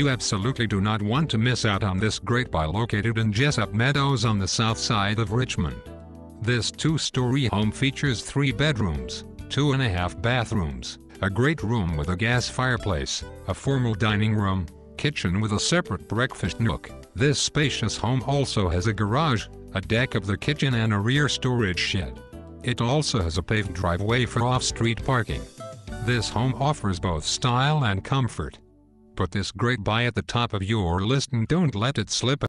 You absolutely do not want to miss out on this great buy located in Jessup Meadows on the south side of Richmond. This two-story home features three bedrooms, two and a half bathrooms, a great room with a gas fireplace, a formal dining room, kitchen with a separate breakfast nook. This spacious home also has a garage, a deck of the kitchen and a rear storage shed. It also has a paved driveway for off-street parking. This home offers both style and comfort. Put this great buy at the top of your list and don't let it slip